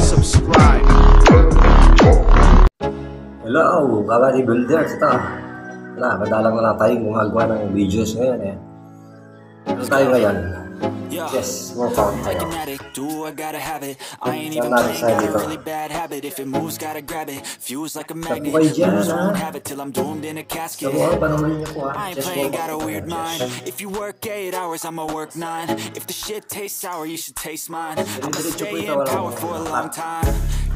subscribe. Hello, Kabady Builders. Ito. Wala, madalang na lang tayo gumagawa ng videos ngayon eh. Ano tayo ngayon? Yeah. Yes, workout Like tayo. an addict, do I gotta have it? I ain't even playing, got a really bad habit. If it moves, gotta grab it. Fuse like a magnet. Lose, won't have it till I'm doomed in a casket mga panoorin niyo po ha. I ain't playing, got a weird mind. If you work 8 hours, I'ma work 9 If the shit tastes sour, you should taste mine I'ma stay in power for a long time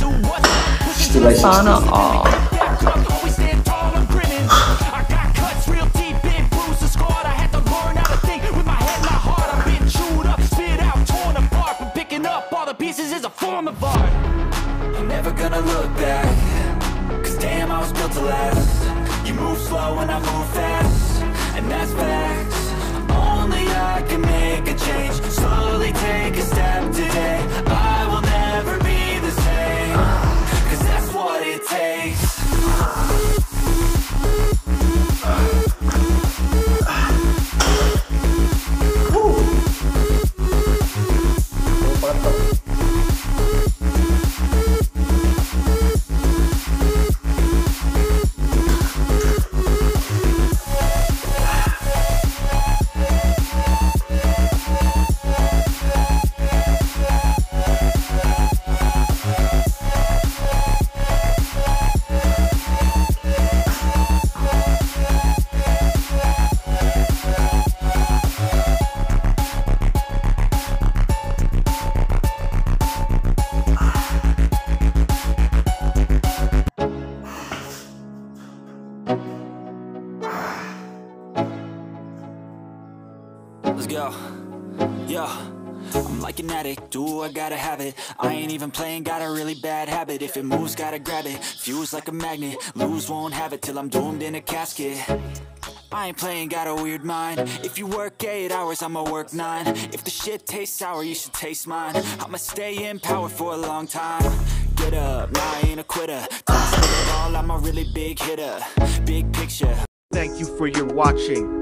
do what's pushing to the July 16. Sana all. Art. I'm never gonna look back. Cause damn, I was built to last. You move slow and I move fast. And that's facts. Only I can make Let's go. Yeah. I'm like an addict, do I gotta have it? I ain't even playing, got a really bad habit. If it moves, gotta grab it. Fuse like a magnet, lose, won't have it Till I'm doomed in a casket. I ain't playing, got a weird mind. If you work 8 hours, I'ma work 9 If the shit tastes sour, you should taste mine. I'ma stay in power for a long time. Get up, nah I ain't a quitter. Me the ball, I'm a really big hitter. Big picture. Thank you for your watching.